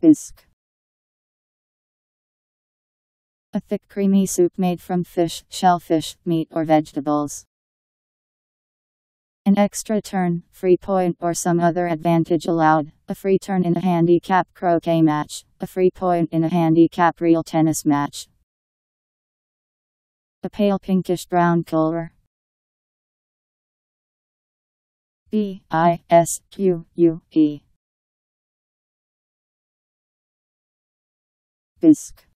Bisque. A thick creamy soup made from fish, shellfish, meat or vegetables. An extra turn, free point or some other advantage allowed, a free turn in a handicap croquet match, a free point in a handicap real tennis match. A pale pinkish brown color. B I S Q U E Bisque